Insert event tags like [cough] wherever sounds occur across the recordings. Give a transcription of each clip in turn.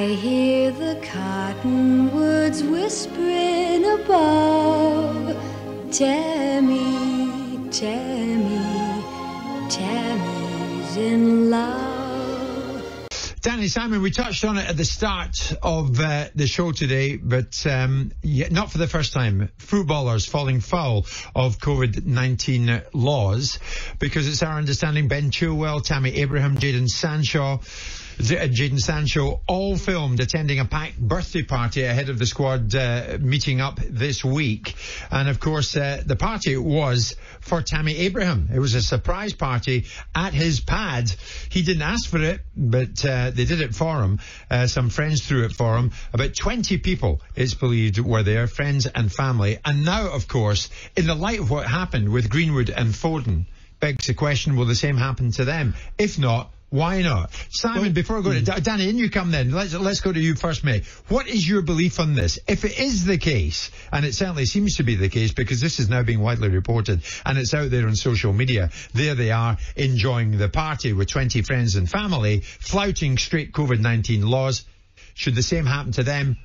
I hear the cottonwoods whispering above. Tammy, Tammy, Tammy's in love. Danny Simon, we touched on it at the start of uh, the show today, but um, yeah, not for the first time. Footballers falling foul of COVID-19 laws because it's our understanding Ben Chilwell, Tammy Abraham, Jadon Sancho, Jadon Sancho, all filmed attending a packed birthday party ahead of the squad uh, meeting up this week. And of course, uh, the party was for Tammy Abraham. It was a surprise party at his pad. He didn't ask for it, but uh, they did it for him. Uh, some friends threw it for him. About 20 people, it's believed, were there, friends and family. And now, of course, in the light of what happened with Greenwood and Foden, begs the question, will the same happen to them? If not, why not? Simon, well, before I go to mm. Danny, in you come then. Let's, let's go to you first, mate. What is your belief on this? If it is the case, and it certainly seems to be the case because this is now being widely reported and it's out there on social media, there they are enjoying the party with 20 friends and family, flouting straight COVID-19 laws. Should the same happen to them?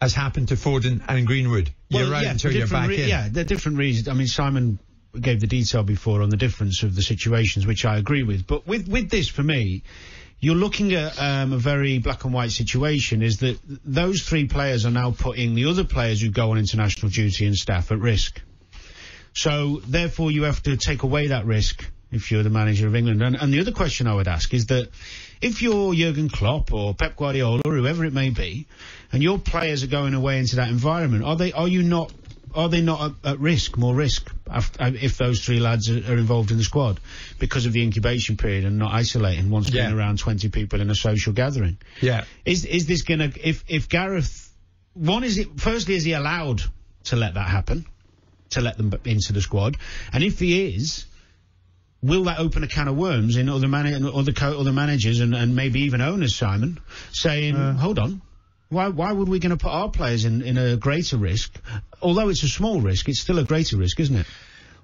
As happened to Foden and Greenwood. You're right yeah, until you're back re- in. Yeah, they're different reasons. I mean, Simon gave the detail before on the difference of the situations, which I agree with. But with with this, for me, you're looking at um, a very black and white situation. Is that those three players are now putting the other players who go on international duty and staff at risk. So therefore, you have to take away that risk if you're the manager of England. And, and the other question I would ask is that if you're Jurgen Klopp or Pep Guardiola or whoever it may be, and your players are going away into that environment, are they? Are you not are they not at, at risk, more risk, uh, if those three lads are, are, involved in the squad because of the incubation period and not isolating once yeah. being around 20 people in a social gathering? Yeah. Is is this going to, if, if Gareth, one, is it, firstly, is he allowed to let that happen? To let them into the squad? And if he is, will that open a can of worms in other, man- other, co- other managers and, and maybe even owners, Simon, saying, uh, hold on, why, why would we going to put our players in, in a greater risk? Although it's a small risk, it's still a greater risk, isn't it?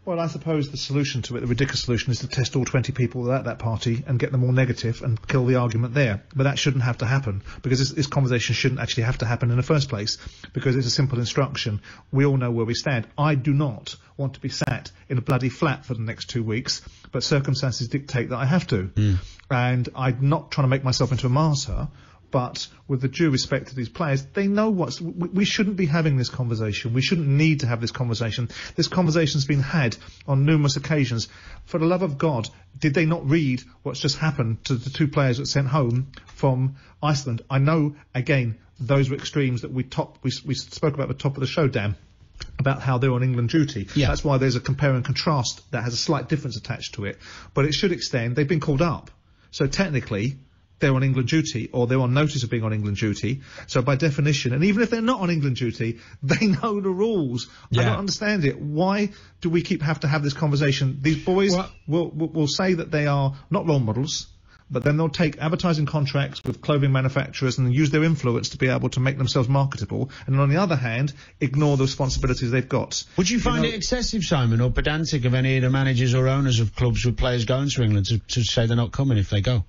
Well, I suppose the solution to it, the ridiculous solution, is to test all 20 people at that party and get them all negative and kill the argument there. But that shouldn't have to happen because this, this, conversation shouldn't actually have to happen in the first place because it's a simple instruction. We all know where we stand. I do not want to be sat in a bloody flat for the next two weeks, but circumstances dictate that I have to. Mm. And I'm not trying to make myself into a martyr. But with the due respect to these players, they know what's. We, we, shouldn't be having this conversation. We shouldn't need to have this conversation. This conversation's been had on numerous occasions. For the love of God, did they not read what's just happened to the two players that sent home from Iceland? I know, again, those were extremes that we top. We, we spoke about at the top of the show, Dan about how they're on England duty. Yeah. That's why there's a compare and contrast that has a slight difference attached to it. But it should extend. They've been called up. So technically, they're on England duty or they're on notice of being on England duty. So by definition, and even if they're not on England duty, [laughs] they know the rules. Yeah. I don't understand it. Why do we keep have to have this conversation? These boys well, will, will, will say that they are not role models. But then they'll take advertising contracts with clothing manufacturers and use their influence to be able to make themselves marketable. And on the other hand, ignore the responsibilities they've got. Would you find you know, it excessive, Simon, or pedantic of any of the managers or owners of clubs with players going to England to, to say they're not coming if they go?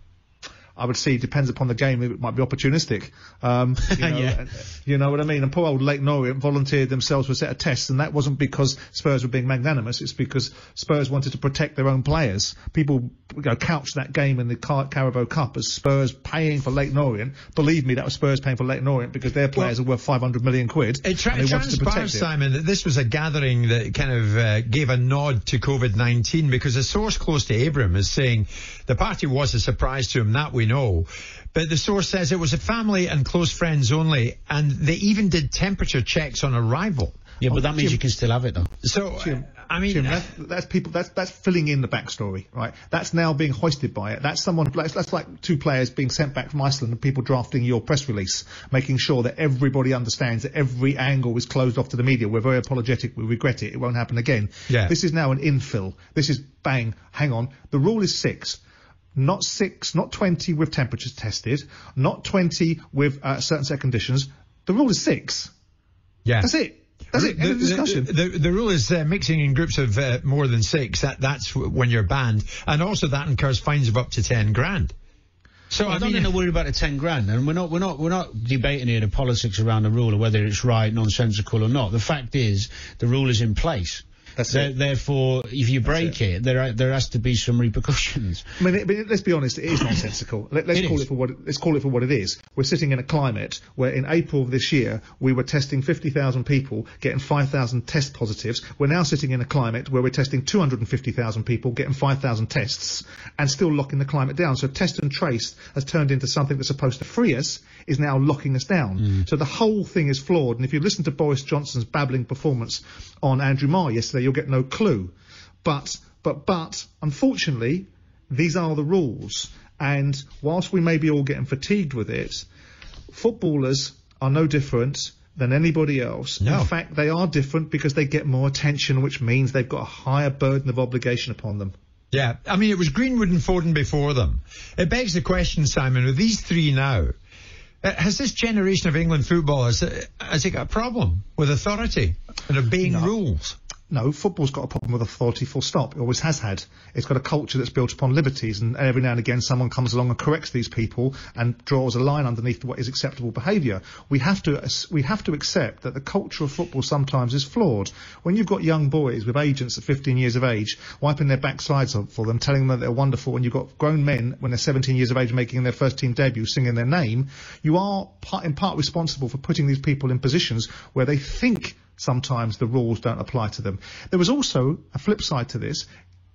I would see depends upon the game. It might be opportunistic. Um, [laughs] you, know, yeah. you know what I mean? And poor old Leyton Orient volunteered themselves for a set of tests, and that wasn't because Spurs were being magnanimous. It's because Spurs wanted to protect their own players. People you know, couched that game in the Car- Carabao Cup as Spurs paying for Leyton Orient. Believe me, that was Spurs paying for Leyton Orient because their players well, are worth 500 million quid. It, tra- it transpires, Simon, that this was a gathering that kind of uh, gave a nod to COVID-19 because a source close to Abraham is saying the party was a surprise to him, that we know. But the source says it was a family and close friends only, and they even did temperature checks on arrival. Yeah, but that means Jim, you can still have it though. So, Jim, I mean, Jim, that's, that's, people. That's that's filling in the backstory, right? That's now being hoisted by it. That's someone. That's, that's like two players being sent back from Iceland and people drafting your press release, making sure that everybody understands that every angle is closed off to the media. We're very apologetic. We regret it. It won't happen again. Yeah. This is now an infill. This is bang. Hang on. The rule is six not six, not 20 with temperatures tested, not 20 with uh, certain set conditions. The rule is six. Yeah. That's it. That's it. End of discussion. The, the, the, rule is uh, mixing in groups of uh, more than six. That that's when you're banned, and also that incurs fines of up to ten grand. So I, I don't mean, think they're worried about the ten grand, and we're not we're not we're not debating here the politics around the rule or whether it's right, nonsensical or not. The fact is, the rule is in place. There- it. Therefore, if you break it, there are, there has to be some repercussions. I mean, it- but let's be honest, it is nonsensical. [coughs] Let, let's It call is. it for what let's call it for what it is. We're sitting in a climate where in April of this year we were testing 50,000 people, getting 5,000 test positives. We're now sitting in a climate where we're testing 250,000 people, getting 5,000 tests, and still locking the climate down. So test and trace has turned into something that's supposed to free us, is now locking us down. Mm. So the whole thing is flawed. And if you listen to Boris Johnson's babbling performance on Andrew Marr yesterday, you'll get no clue. But, but, but, unfortunately, these are the rules. And whilst we may be all getting fatigued with it, footballers are no different than anybody else. No. In fact, they are different because they get more attention, which means they've got a higher burden of obligation upon them. Yeah, I mean, it was Greenwood and Foden before them. It begs the question, Simon, with these three now, uh, has this generation of England footballers, uh, has it got a problem with authority and obeying No. rules? No, football's got a problem with authority full stop. It always has had. It's got a culture that's built upon liberties and every now and again someone comes along and corrects these people and draws a line underneath what is acceptable behaviour. We have to, we have to accept that the culture of football sometimes is flawed. When you've got young boys with agents at 15 years of age wiping their backsides up for them, telling them that they're wonderful and you've got grown men when they're 17 years of age making their first team debut singing their name, you are part, in part responsible for putting these people in positions where they think sometimes the rules don't apply to them. There was also a flip side to this.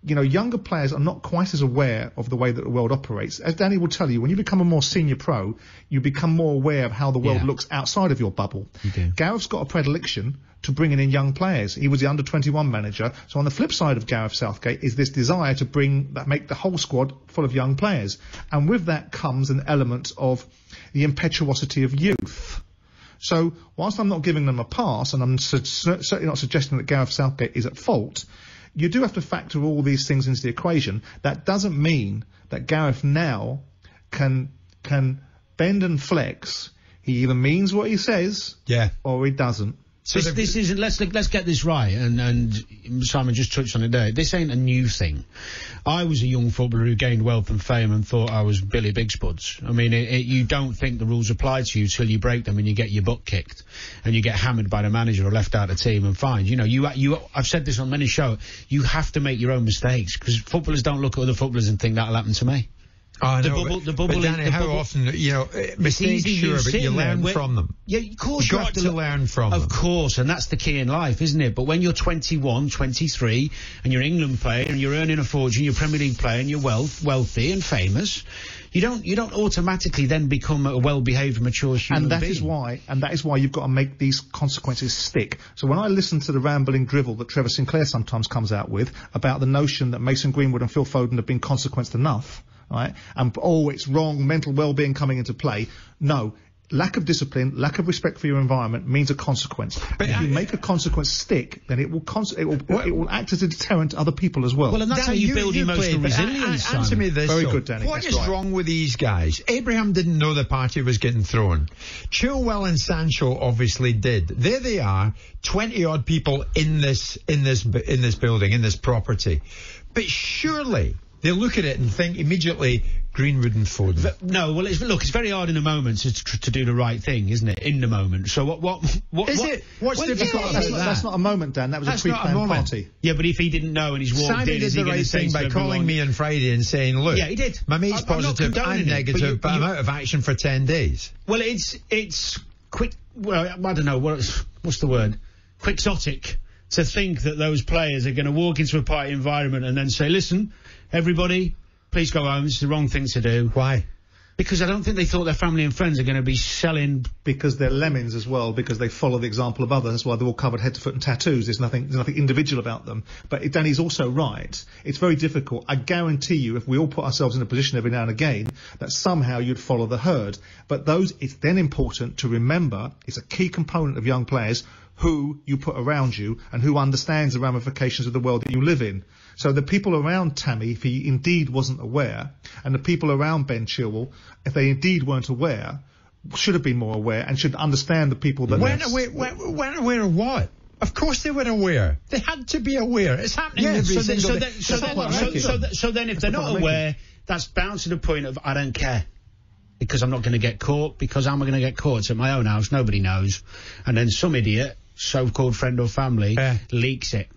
You know, younger players are not quite as aware of the way that the world operates. As Danny will tell you, when you become a more senior pro, you become more aware of how the world Yeah. looks outside of your bubble. You. Gareth's got a predilection to bringing in young players. He was the under 21 manager. So on the flip side of Gareth Southgate is this desire to bring that make the whole squad full of young players. And with that comes an element of the impetuosity of youth. So whilst I'm not giving them a pass, and I'm su- certainly not suggesting that Gareth Southgate is at fault, you do have to factor all these things into the equation. That doesn't mean that Gareth now can can bend and flex. He either means what he says Yeah. or he doesn't. So this, this isn't. Let's let's get this right. And and Simon just touched on it there. This ain't a new thing. I was a young footballer who gained wealth and fame and thought I was Billy Bigspuds. I mean, it, it, you don't think the rules apply to you till you break them and you get your butt kicked and you get hammered by the manager or left out of the team and fined. You know, you you. I've said this on many shows. You have to make your own mistakes because footballers don't look at other footballers and think that'll happen to me. Oh, I The know, bubble- but, the bubble but Danny, the how bubble- often, you know, uh, mistakes, easy, sure, you're but you learn when- from them. Yeah, of course You've you got have to learn from Of them. course, and that's the key in life, isn't it? But when you're 21, 23, and you're England player, and you're earning a fortune, you're Premier League player, and you're wealth, wealthy and famous, you don't you don't automatically then become a well-behaved, mature human and that being. is why, and that is why you've got to make these consequences stick. So when I listen to the rambling drivel that Trevor Sinclair sometimes comes out with about the notion that Mason Greenwood and Phil Foden have been consequenced enough, right? And oh, it's wrong, mental well-being coming into play. No. Lack of discipline, lack of respect for your environment means a consequence. But if you uh, make a consequence stick, then it will, cons- it will it will act as a deterrent to other people as well. Well, and that's Danny, how you, build emotional played, but an- resilience. an- Answer me this. Very though. good, Danny, What that's is right. wrong with these guys? Abraham didn't know the party was getting thrown. Chilwell and Sancho obviously did. There they are, twenty odd people in this in this in this building in this property. But surely they look at it and think immediately Greenwood and Foden. No, well, it's, look, it's very hard in the moment to, to, do the right thing, isn't it? In the moment. So what? What? what Is what, it? What's well, difficult yeah, about that's, it not, that's not a moment, Dan. That was That's a pre-planned party. Yeah, but if he didn't know and he's walked Simon in, did is he the gonna right say thing by calling me on Friday and saying, "Look, Yeah, he did. My mate's I'm positive, it, negative, but you- but I'm out of action for ten days." Well, it's it's quick. Well, I don't know what's what's the word. Quixotic to think that those players are going to walk into a party environment and then say, "Listen, everybody, please go home. It's the wrong thing to do." Why? Because I don't think they thought their family and friends are going to be selling. because they're lemmings as well, because they follow the example of others. That's why they're all covered head to foot in tattoos. There's nothing, there's nothing individual about them. But Danny's also right. It's very difficult. I guarantee you, if we all put ourselves in a position every now and again, that somehow you'd follow the herd. But those, it's then important to remember, it's a key component of young players who you put around you and who understands the ramifications of the world that you live in. So the people around Tammy, if he indeed wasn't aware, and the people around Ben Chilwell, if they indeed weren't aware, should have been more aware and should understand the people that When they're- aware, when, when aware of what? Of course they were aware. They had to be aware. It's happening Yeah, every so, then, single so, day. then, so, then, what so, so, then- so then if That's they're not aware, that's bound to the point of I don't care. because I'm not going to get caught. Because how am I going to get caught? It's at my own house. Nobody knows. And then some idiot, so-called friend or family, Yeah. leaks it.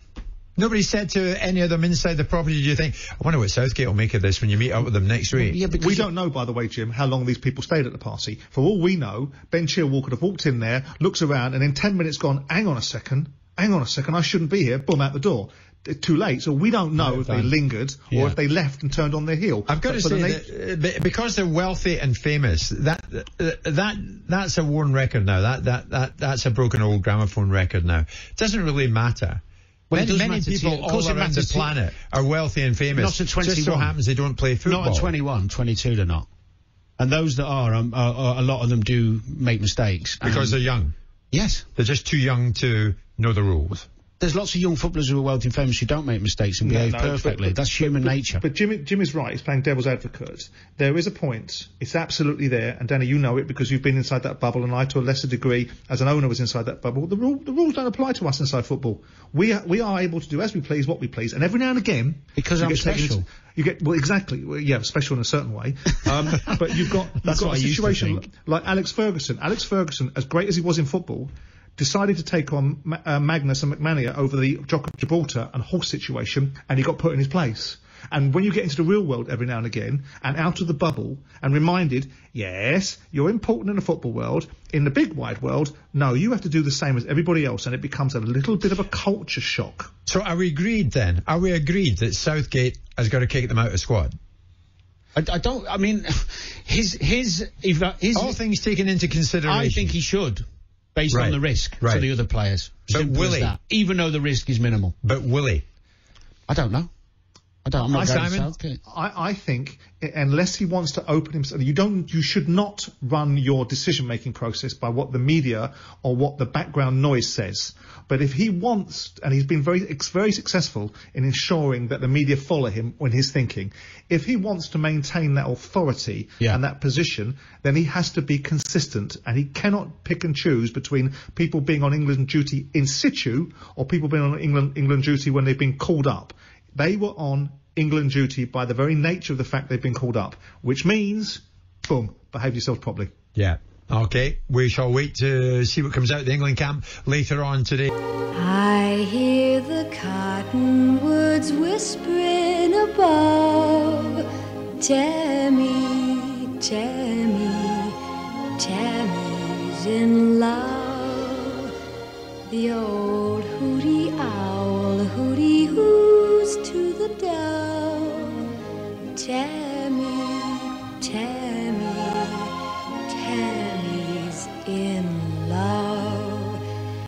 Nobody said to any of them inside the property, do you think, I wonder what Southgate will make of this when you meet up with them next week? Yeah, We don't know, by the way, Jim, how long these people stayed at the party. For all we know, Ben Chilwell could have walked in there, looks around, and in 10 minutes gone, hang on a second, hang on a second, I shouldn't be here, boom, out the door. It's too late. So we don't know Yeah, if they lingered Yeah. or if they left and turned on their heel. I've got But to for the say nat- that uh, because they're wealthy and famous, that uh, that that's a worn record now. That that that that's a broken old gramophone record now. It doesn't really matter. Well, many many people. Of course all around the matters to you. planet are wealthy and famous. Not at Just so happens they don't play football. Not at 21, 22 they're not. And those that are, um, are, are a lot of them do make mistakes. because they're young. yes, They're just too young to know the rules. There's lots of young footballers who are wealthy and famous who don't make mistakes and behave no, but- perfectly. but- That's human but- nature. But Jim, Jim is right. He's playing devil's advocate. There is a point. It's absolutely there. And Danny, you know it because you've been inside that bubble, and I, to a lesser degree, as an owner, was inside that bubble. The, rule, the rules don't apply to us inside football. We are, we are able to do as we please, what we please, and every now and again, Because I'm special. into- you get well, exactly. Well, yeah, special in a certain way. Um, [laughs] but you've got you've That's got what a situation like Alex Ferguson. Alex Ferguson, as great as he was in football, decided to take on Ma- uh, Magnier and McManus over the Jock- Gibraltar and horse situation, and he got put in his place. And when you get into the real world every now and again, and out of the bubble, and reminded, yes, you're important in the football world, in the big wide world, no, you have to do the same as everybody else, and it becomes a little bit of a culture shock. So are we agreed then? Are we agreed that Southgate has got to kick them out of squad? I, I don't. I mean, [laughs] his his his. All things taken into consideration. I think he should, based Right, on the risk right. for the other players. But Simple will he? that. Even though the risk is minimal. But will he? I don't know. I don't. I'm not Hi, going Simon. Southgate. I, I think unless he wants to open himself, you don't, you should not run your decision-making process by what the media or what the background noise says. But if he wants, and he's been very, very successful in ensuring that the media follow him when he's thinking, if he wants to maintain that authority Yeah. and that position, then he has to be consistent, and he cannot pick and choose between people being on England duty in situ or people being on England England duty when they've been called up. They were on England duty by the very nature of the fact they've been called up, which means, boom, behave yourselves properly. Yeah. Okay. We shall wait to see what comes out of the England camp later on today. I hear the cottonwoods whispering above. Tammy, Tammy, Tammy's in love. The old